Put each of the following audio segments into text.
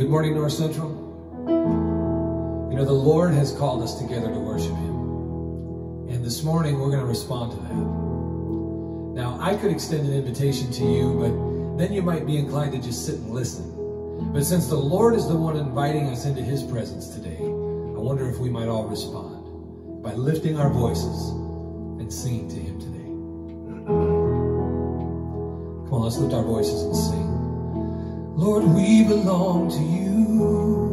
Good morning, North Central. You know, the Lord has called us together to worship Him. And this morning, we're going to respond to that. Now, I could extend an invitation to you, but then you might be inclined to just sit and listen. But since the Lord is the one inviting us into His presence today, I wonder if we might all respond by lifting our voices and singing to Him today. Come on, let's lift our voices and sing. Lord, we belong to you.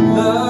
Hallelujah.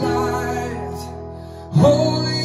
light. Holy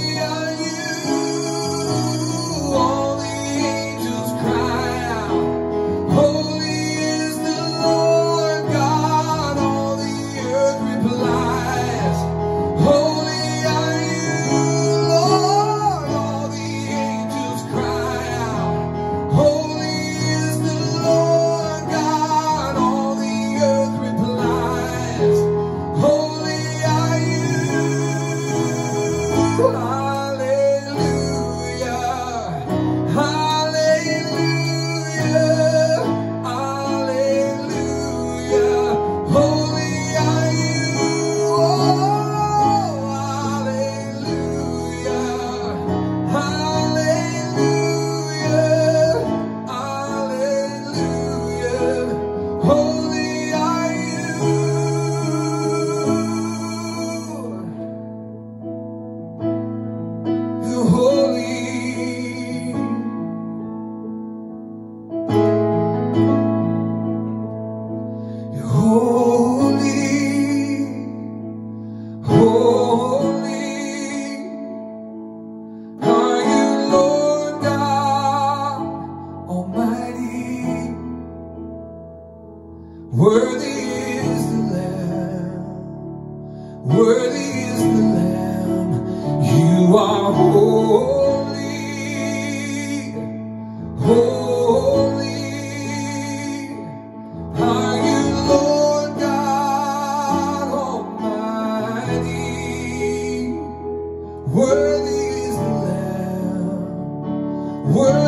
Word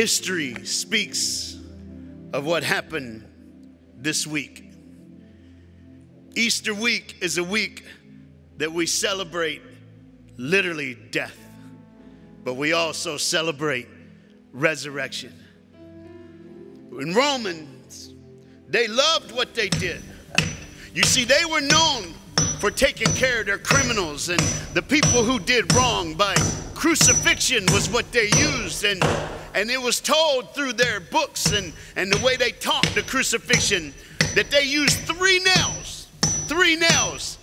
History speaks of what happened this week. Easter week is a week that we celebrate literally death, but we also celebrate resurrection. In Romans, they loved what they did. You see, they were known for taking care of their criminals and the people who did wrong by crucifixion was what they used and and it was told through their books and, and the way they taught the crucifixion that they used three nails, three nails.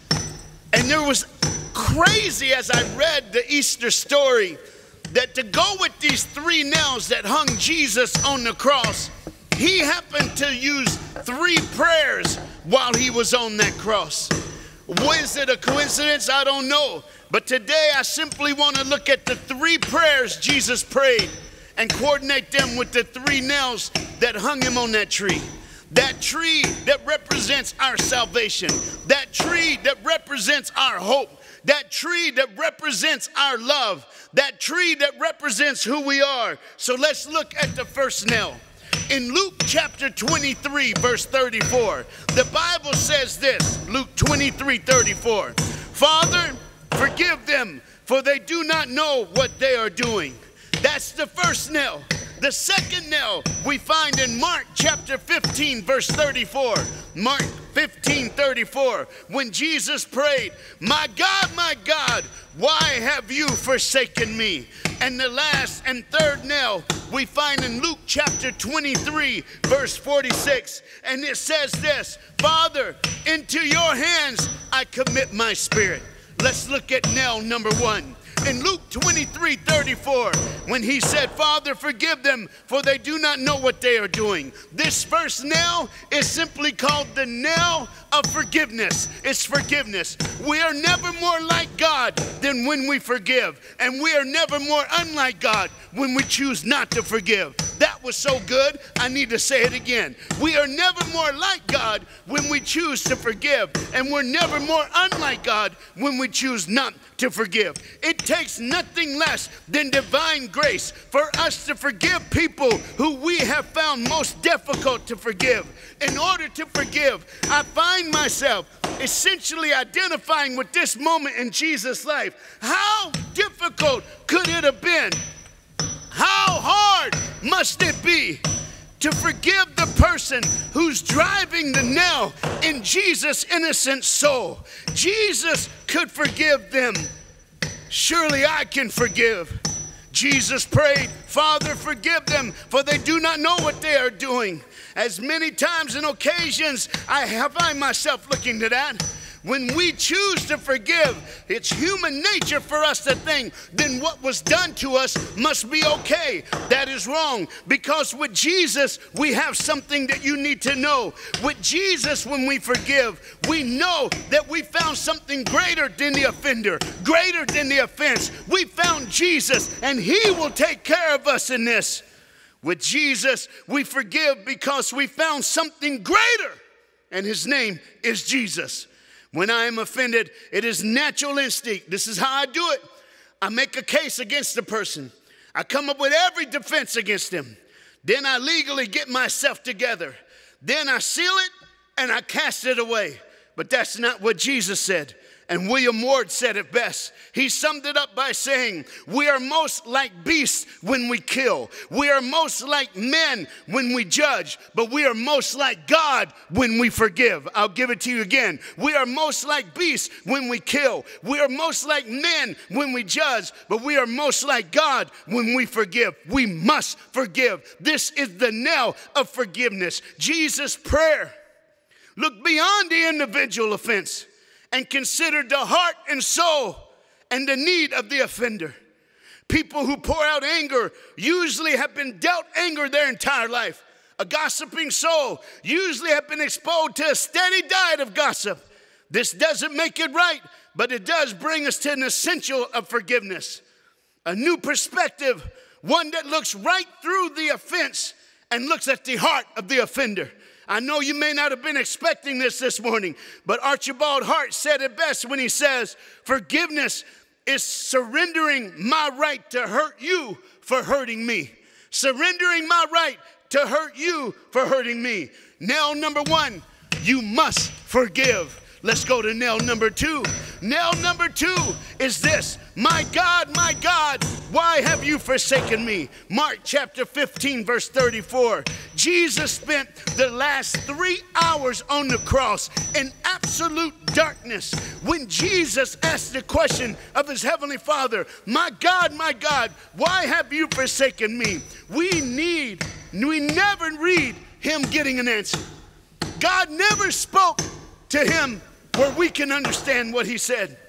And there was crazy as I read the Easter story that to go with these three nails that hung Jesus on the cross, he happened to use three prayers while he was on that cross. Was it a coincidence? I don't know. But today I simply want to look at the three prayers Jesus prayed and coordinate them with the three nails that hung him on that tree. That tree that represents our salvation, that tree that represents our hope, that tree that represents our love, that tree that represents who we are. So let's look at the first nail. In Luke chapter 23, verse 34, the Bible says this Luke 23 34. Father, forgive them, for they do not know what they are doing. That's the first nail. The second nail we find in Mark chapter 15, verse 34. Mark 15, 34. When Jesus prayed, My God, my God, why have you forsaken me? And the last and third nail we find in Luke chapter 23, verse 46. And it says this Father, into your hands I commit my spirit. Let's look at nail number one. In Luke 23 34 when he said, Father, forgive them, for they do not know what they are doing. This verse now is simply called the nail of forgiveness. It's forgiveness. We are never more like God than when we forgive, and we are never more unlike God when we choose not to forgive. That was so good, I need to say it again. We are never more like God when we choose to forgive, and we're never more unlike God when we choose not to forgive. It takes nothing less than divine grace for us to forgive people who we have found most difficult to forgive. In order to forgive, I find myself essentially identifying with this moment in Jesus' life. How difficult could it have been? How hard must it be to forgive the person who's driving the nail in Jesus' innocent soul? Jesus could forgive them. Surely I can forgive. Jesus prayed, Father, forgive them, for they do not know what they are doing. As many times and occasions I find myself looking to that. When we choose to forgive, it's human nature for us to think, then what was done to us must be okay. That is wrong because with Jesus, we have something that you need to know. With Jesus, when we forgive, we know that we found something greater than the offender, greater than the offense. We found Jesus, and He will take care of us in this. With Jesus, we forgive because we found something greater, and His name is Jesus. When I am offended, it is natural instinct. This is how I do it. I make a case against the person. I come up with every defense against them. Then I legally get myself together. Then I seal it and I cast it away. But that's not what Jesus said. And William Ward said it best. He summed it up by saying, We are most like beasts when we kill. We are most like men when we judge, but we are most like God when we forgive. I'll give it to you again. We are most like beasts when we kill. We are most like men when we judge, but we are most like God when we forgive. We must forgive. This is the nail of forgiveness. Jesus' prayer. Look beyond the individual offense and considered the heart and soul and the need of the offender. People who pour out anger usually have been dealt anger their entire life. A gossiping soul usually have been exposed to a steady diet of gossip. This doesn't make it right, but it does bring us to an essential of forgiveness. A new perspective, one that looks right through the offense and looks at the heart of the offender. I know you may not have been expecting this this morning, but Archibald Hart said it best when he says, Forgiveness is surrendering my right to hurt you for hurting me. Surrendering my right to hurt you for hurting me. Nail number one, you must forgive. Let's go to nail number two. Nail number two is this My God, my God, why have you forsaken me? Mark chapter 15, verse 34. Jesus spent the last three hours on the cross in absolute darkness. When Jesus asked the question of his heavenly Father, My God, my God, why have you forsaken me? We need, we never read him getting an answer. God never spoke to him where we can understand what he said.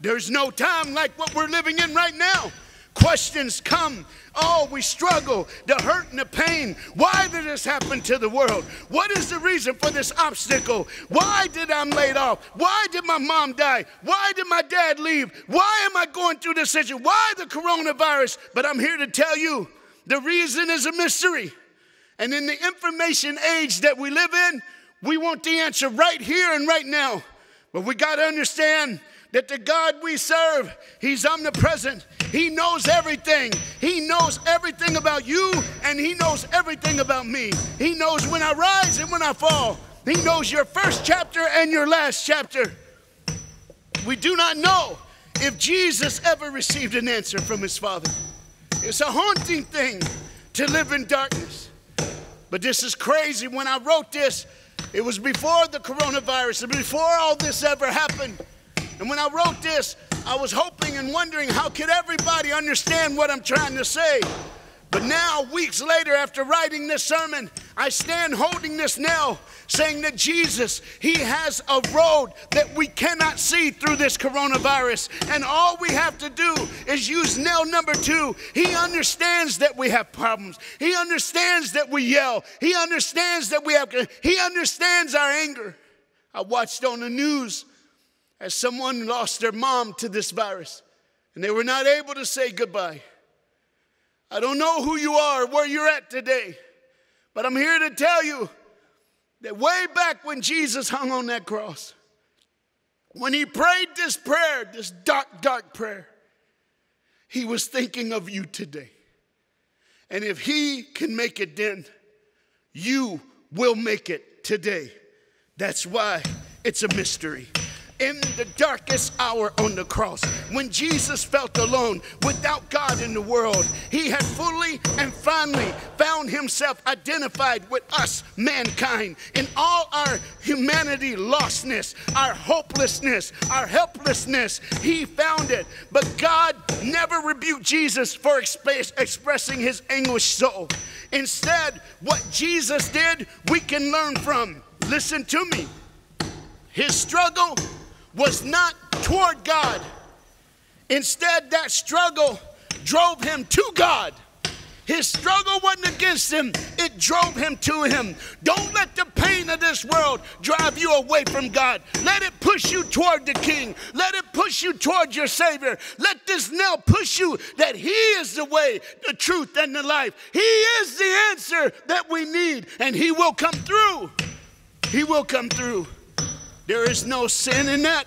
There's no time like what we're living in right now. Questions come. Oh, we struggle, the hurt and the pain. Why did this happen to the world? What is the reason for this obstacle? Why did I'm laid off? Why did my mom die? Why did my dad leave? Why am I going through this situation? Why the coronavirus? But I'm here to tell you the reason is a mystery. And in the information age that we live in, we want the answer right here and right now. But we got to understand that the God we serve, He's omnipresent. He knows everything. He knows everything about you, and He knows everything about me. He knows when I rise and when I fall. He knows your first chapter and your last chapter. We do not know if Jesus ever received an answer from His Father. It's a haunting thing to live in darkness. But this is crazy. When I wrote this, it was before the coronavirus, and before all this ever happened. And when I wrote this, I was hoping and wondering how could everybody understand what I'm trying to say. But now, weeks later, after writing this sermon, I stand holding this nail, saying that Jesus, He has a road that we cannot see through this coronavirus. And all we have to do is use nail number two. He understands that we have problems, He understands that we yell, He understands that we have, He understands our anger. I watched on the news as someone lost their mom to this virus and they were not able to say goodbye. I don't know who you are, where you're at today. But I'm here to tell you that way back when Jesus hung on that cross, when he prayed this prayer, this dark, dark prayer, he was thinking of you today. And if he can make it then, you will make it today. That's why it's a mystery in the darkest hour on the cross, when Jesus felt alone without God in the world, he had fully and finally found himself identified with us, mankind, in all our humanity lostness, our hopelessness, our helplessness. He found it. But God never rebuked Jesus for express, expressing his anguished soul. Instead, what Jesus did, we can learn from. Listen to me. His struggle was not toward God. Instead, that struggle drove him to God. His struggle wasn't against him, it drove him to him. Don't let the pain of this world drive you away from God. Let it push you toward the King. Let it push you toward your Savior. Let this nail push you that He is the way, the truth, and the life. He is the answer that we need, and He will come through. He will come through. There is no sin in that.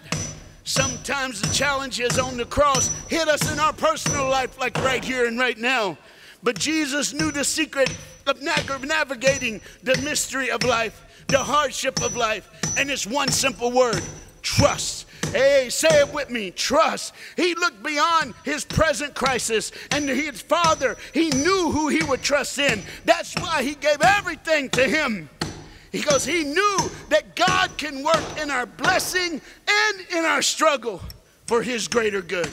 Sometimes the challenges on the cross hit us in our personal life, like right here and right now. But Jesus knew the secret of navigating the mystery of life, the hardship of life, and it's one simple word trust. Hey, say it with me trust. He looked beyond his present crisis and his father, he knew who he would trust in. That's why he gave everything to him because he knew that God can work in our blessing and in our struggle for his greater good.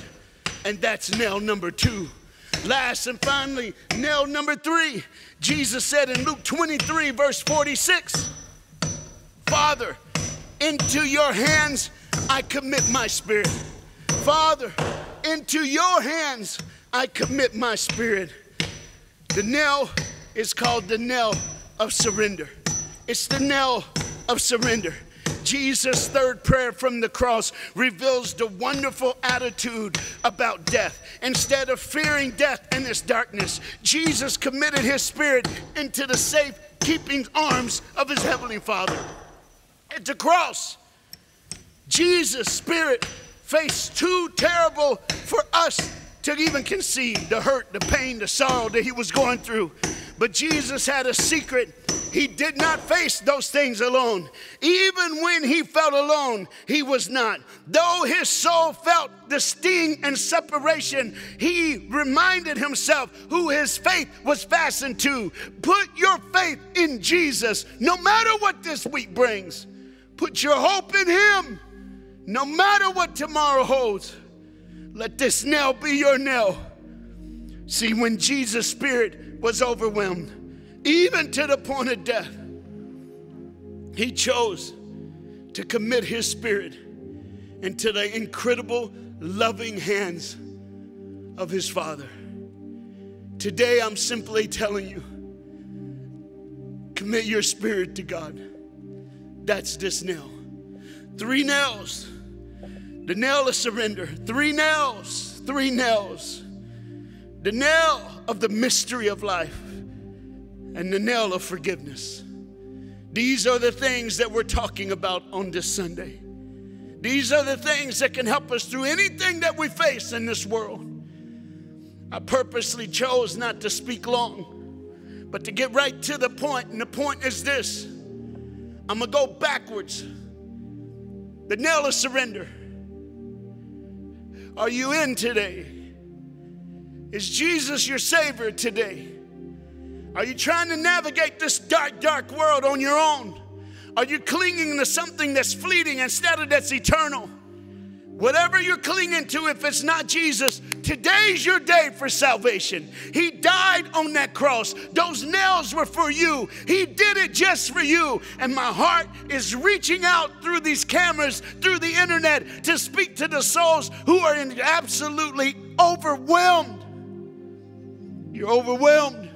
And that's nail number two. Last and finally, nail number three. Jesus said in Luke 23, verse 46 Father, into your hands I commit my spirit. Father, into your hands I commit my spirit. The nail is called the nail of surrender. It's the knell of surrender. Jesus' third prayer from the cross reveals the wonderful attitude about death. Instead of fearing death and its darkness, Jesus committed his spirit into the safe keeping arms of his heavenly Father. At the cross, Jesus' spirit faced too terrible for us to even conceive the hurt, the pain, the sorrow that he was going through. But Jesus had a secret he did not face those things alone. Even when he felt alone, he was not. Though his soul felt the sting and separation, he reminded himself who his faith was fastened to. Put your faith in Jesus, no matter what this week brings. Put your hope in him, no matter what tomorrow holds. Let this nail be your nail. See, when Jesus' spirit was overwhelmed, even to the point of death, he chose to commit his spirit into the incredible, loving hands of his Father. Today, I'm simply telling you commit your spirit to God. That's this nail. Three nails. The nail of surrender. Three nails. Three nails. The nail of the mystery of life and the nail of forgiveness. These are the things that we're talking about on this Sunday. These are the things that can help us through anything that we face in this world. I purposely chose not to speak long, but to get right to the point. and the point is this I'm gonna go backwards. The nail of surrender. Are you in today? Is Jesus your Savior today? Are you trying to navigate this dark, dark world on your own? Are you clinging to something that's fleeting instead of that's eternal? Whatever you're clinging to, if it's not Jesus, today's your day for salvation. He died on that cross. Those nails were for you. He did it just for you. And my heart is reaching out through these cameras, through the internet, to speak to the souls who are absolutely overwhelmed. You're overwhelmed.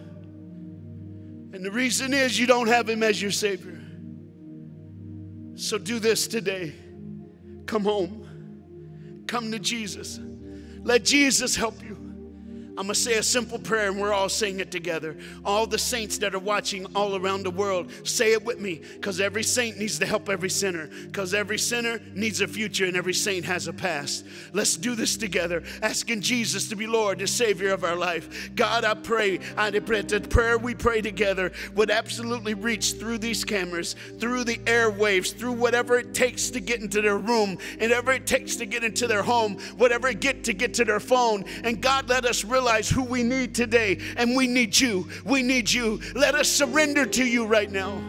And the reason is you don't have Him as your Savior. So do this today. Come home. Come to Jesus. Let Jesus help you. I'm going to say a simple prayer and we're all saying it together. All the saints that are watching all around the world, say it with me because every saint needs to help every sinner because every sinner needs a future and every saint has a past. Let's do this together, asking Jesus to be Lord, the Savior of our life. God, I pray, I pray that the prayer we pray together would absolutely reach through these cameras, through the airwaves, through whatever it takes to get into their room, and whatever it takes to get into their home, whatever it get to get to their phone. And God, let us realize realize who we need today, and we need you. We need you. Let us surrender to you right now.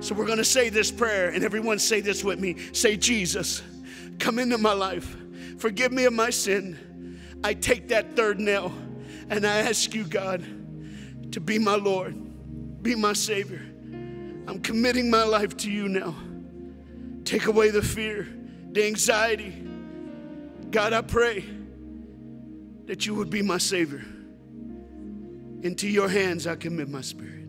So we're going to say this prayer, and everyone say this with me. Say, Jesus, come into my life. Forgive me of my sin. I take that third nail, and I ask you, God, to be my Lord, be my Savior. I'm committing my life to you now. Take away the fear, the anxiety. God, I pray that you would be my Savior. Into your hands I commit my spirit.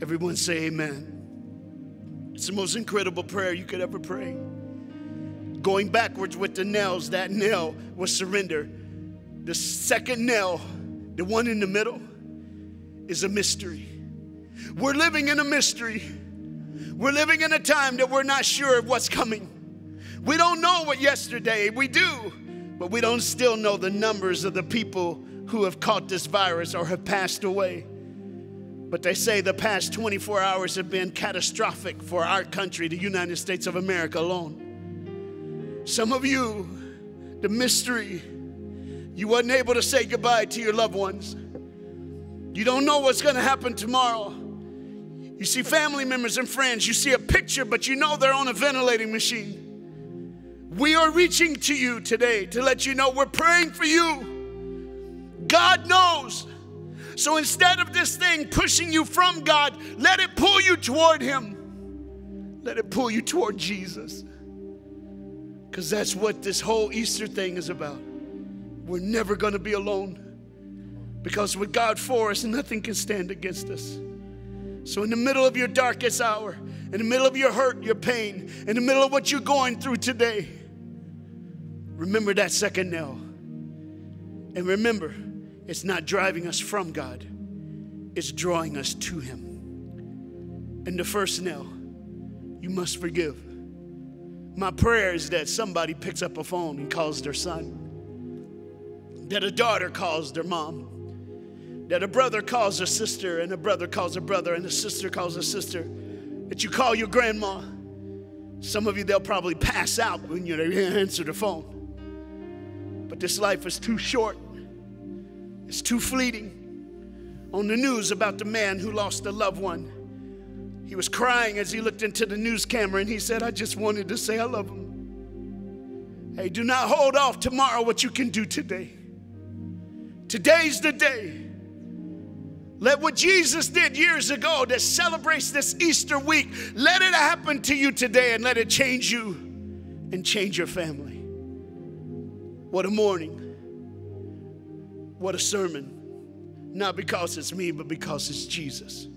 Everyone say amen. It's the most incredible prayer you could ever pray. Going backwards with the nails, that nail was surrender. The second nail, the one in the middle, is a mystery. We're living in a mystery. We're living in a time that we're not sure of what's coming. We don't know what yesterday, we do, but we don't still know the numbers of the people who have caught this virus or have passed away. But they say the past 24 hours have been catastrophic for our country, the United States of America alone. Some of you, the mystery, you wasn't able to say goodbye to your loved ones. You don't know what's going to happen tomorrow. You see family members and friends, you see a picture, but you know they're on a ventilating machine. We are reaching to you today to let you know we're praying for you. God knows. So instead of this thing pushing you from God, let it pull you toward Him. Let it pull you toward Jesus. Because that's what this whole Easter thing is about. We're never going to be alone. Because with God for us, nothing can stand against us. So, in the middle of your darkest hour, in the middle of your hurt, your pain, in the middle of what you're going through today, Remember that second nail. And remember, it's not driving us from God, it's drawing us to Him. And the first nail, you must forgive. My prayer is that somebody picks up a phone and calls their son, that a daughter calls their mom, that a brother calls a sister, and a brother calls a brother, and a sister calls a sister, that you call your grandma. Some of you, they'll probably pass out when you answer the phone. But this life is too short, it's too fleeting. On the news about the man who lost a loved one, he was crying as he looked into the news camera and he said, I just wanted to say I love him. Hey, do not hold off tomorrow what you can do today. Today's the day. Let what Jesus did years ago that celebrates this Easter week, let it happen to you today and let it change you and change your family. What a morning. What a sermon. Not because it's me, but because it's Jesus.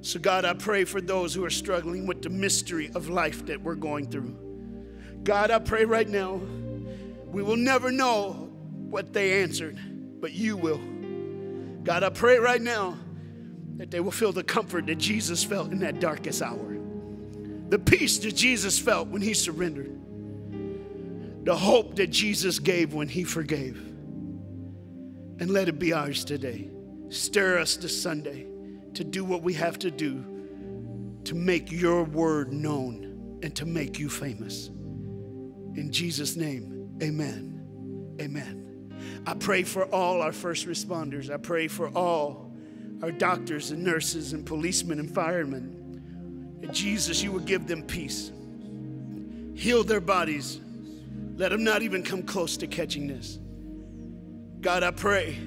So, God, I pray for those who are struggling with the mystery of life that we're going through. God, I pray right now, we will never know what they answered, but you will. God, I pray right now that they will feel the comfort that Jesus felt in that darkest hour, the peace that Jesus felt when he surrendered the hope that Jesus gave when he forgave. And let it be ours today. Stir us this Sunday to do what we have to do to make your word known and to make you famous. In Jesus' name, amen. Amen. I pray for all our first responders. I pray for all our doctors and nurses and policemen and firemen. Jesus, you would give them peace Heal their bodies. Let them not even come close to catching this. God, I pray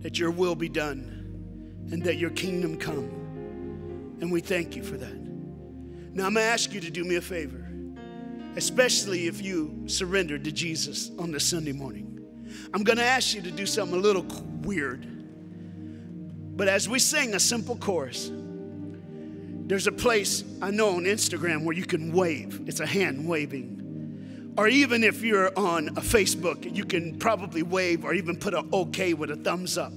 that your will be done and that your kingdom come. And we thank you for that. Now, I'm going to ask you to do me a favor, especially if you surrendered to Jesus on this Sunday morning. I'm going to ask you to do something a little weird. But as we sing a simple chorus, there's a place I know on Instagram where you can wave. It's a hand waving. Or even if you're on a Facebook, you can probably wave or even put an okay with a thumbs up.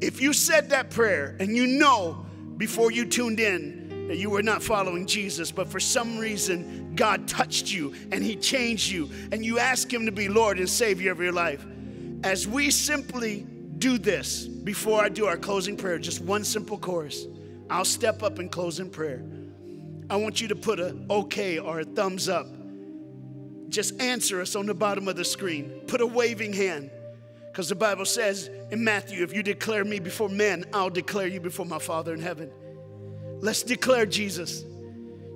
If you said that prayer and you know before you tuned in that you were not following Jesus, but for some reason God touched you and He changed you, and you ask Him to be Lord and Savior of your life, as we simply do this before I do our closing prayer, just one simple chorus. I'll step up and close in prayer. I want you to put a okay or a thumbs up. Just answer us on the bottom of the screen. Put a waving hand. Because the Bible says in Matthew, if you declare me before men, I'll declare you before my Father in heaven. Let's declare Jesus.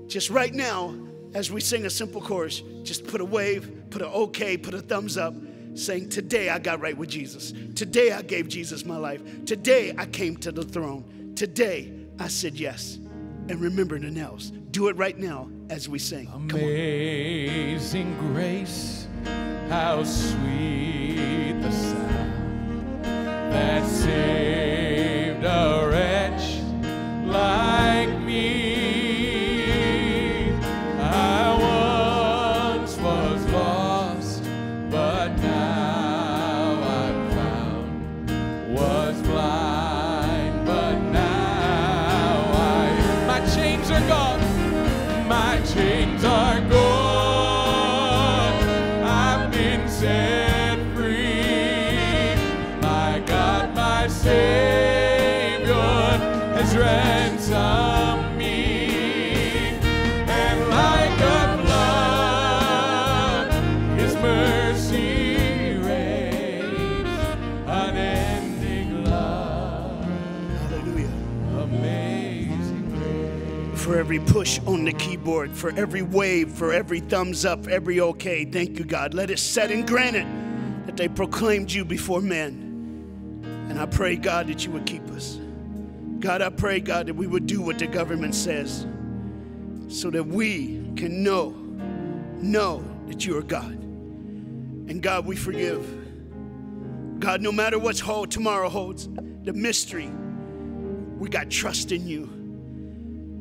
Just right now, as we sing a simple chorus, just put a wave, put an okay, put a thumbs up, saying, Today I got right with Jesus. Today I gave Jesus my life. Today I came to the throne. Today I said yes. And remember the nails. Do it right now as we sing. Amazing grace, how sweet the sound that saved a For every push on the keyboard, for every wave, for every thumbs up, every okay, thank you, God. Let it set in granite that they proclaimed you before men. And I pray, God, that you would keep us. God, I pray, God, that we would do what the government says so that we can know, know that you are God. And God, we forgive. God, no matter what's hold tomorrow holds, the mystery, we got trust in you.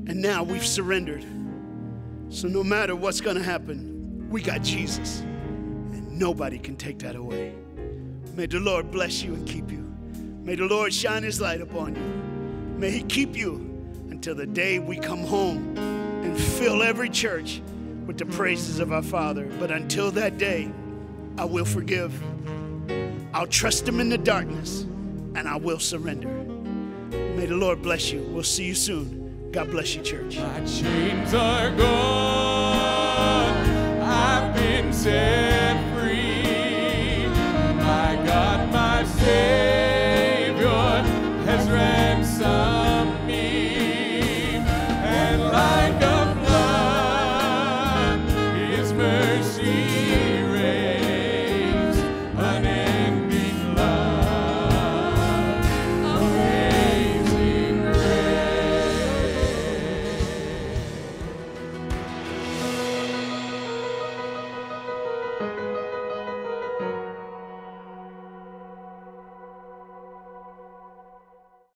And now we've surrendered. So no matter what's going to happen, we got Jesus. And nobody can take that away. May the Lord bless you and keep you. May the Lord shine his light upon you. May he keep you until the day we come home and fill every church with the praises of our Father. But until that day, I will forgive. I'll trust him in the darkness and I will surrender. May the Lord bless you. We'll see you soon. God bless you, church. My chains are gone. I've been set free. My God, my Savior has ransomed.